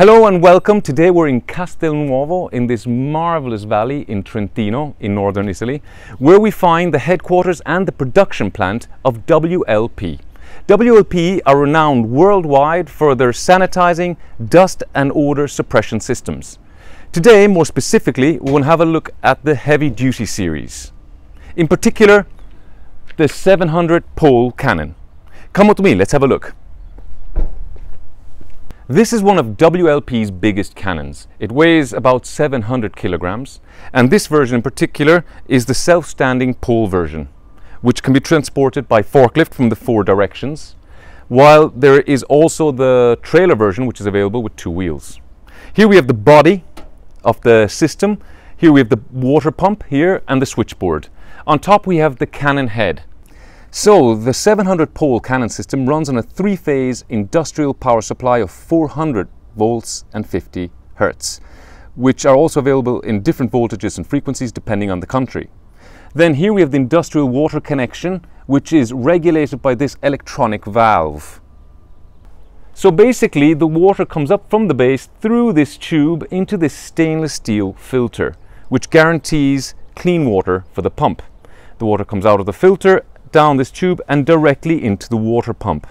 Hello and welcome. Today we're in Castelnuovo in this marvelous valley in Trentino in northern Italy where we find the headquarters and the production plant of WLP. WLP are renowned worldwide for their sanitizing, dust and odor suppression systems. Today, more specifically, we will have a look at the heavy duty series. In particular, the 700 pole cannon. Come with me, let's have a look. This is one of WLP's biggest cannons. It weighs about 700 kilograms, and this version in particular is the self-standing pole version, which can be transported by forklift from the four directions, while there is also the trailer version, which is available with two wheels. Here we have the body of the system. Here we have the water pump here and the switchboard. On top we have the cannon head. So the 700 pole cannon system runs on a three-phase industrial power supply of 400 volts and 50 hertz, which are also available in different voltages and frequencies depending on the country. Then here we have the industrial water connection, which is regulated by this electronic valve. So basically the water comes up from the base through this tube into this stainless steel filter, which guarantees clean water for the pump. The water comes out of the filter down this tube and directly into the water pump.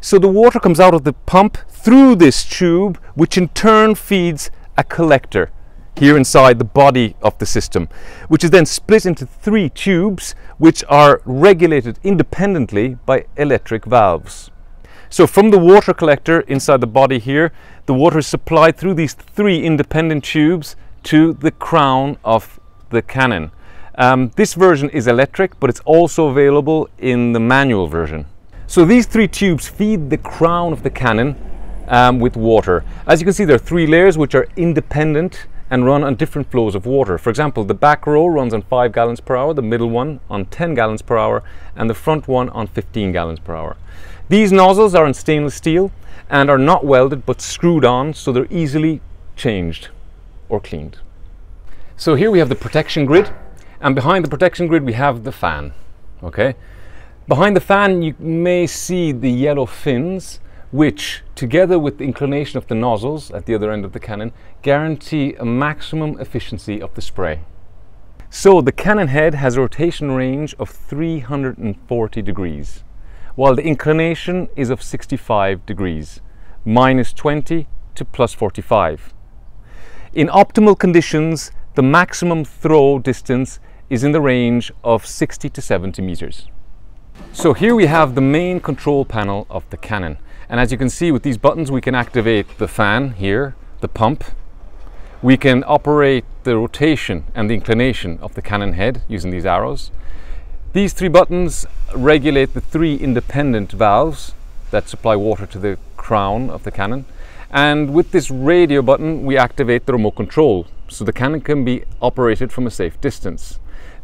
So the water comes out of the pump through this tube, which in turn feeds a collector here inside the body of the system, which is then split into three tubes, which are regulated independently by electric valves. So from the water collector inside the body here, the water is supplied through these three independent tubes to the crown of the cannon. Um, this version is electric, but it's also available in the manual version. So these three tubes feed the crown of the cannon um, with water. As you can see, there are three layers which are independent and run on different flows of water. For example, the back row runs on 5 gallons per hour, the middle one on 10 gallons per hour, and the front one on 15 gallons per hour. These nozzles are in stainless steel and are not welded but screwed on so they're easily changed or cleaned. So here we have the protection grid and behind the protection grid we have the fan okay? Behind the fan you may see the yellow fins which together with the inclination of the nozzles at the other end of the cannon guarantee a maximum efficiency of the spray. So the cannon head has a rotation range of 340 degrees while the inclination is of 65 degrees minus 20 to plus 45 in optimal conditions the maximum throw distance is in the range of 60 to 70 meters. So here we have the main control panel of the cannon. And as you can see with these buttons, we can activate the fan here, the pump. We can operate the rotation and the inclination of the cannon head using these arrows. These three buttons regulate the three independent valves that supply water to the crown of the cannon. And with this radio button, we activate the remote control so the cannon can be operated from a safe distance.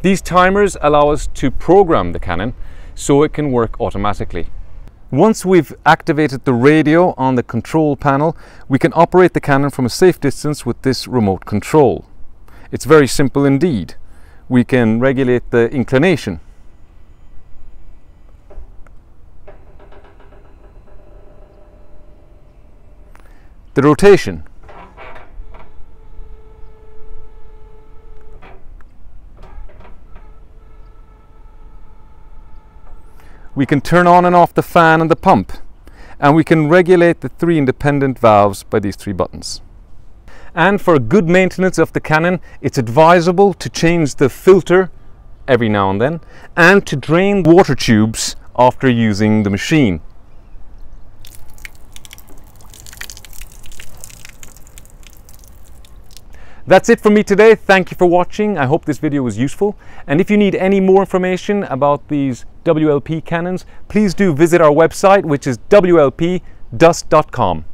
These timers allow us to program the cannon so it can work automatically. Once we've activated the radio on the control panel, we can operate the cannon from a safe distance with this remote control. It's very simple indeed. We can regulate the inclination. The rotation We can turn on and off the fan and the pump and we can regulate the three independent valves by these three buttons. And for good maintenance of the cannon, it's advisable to change the filter every now and then and to drain water tubes after using the machine. That's it from me today. Thank you for watching. I hope this video was useful. And if you need any more information about these WLP cannons, please do visit our website, which is wlpdust.com.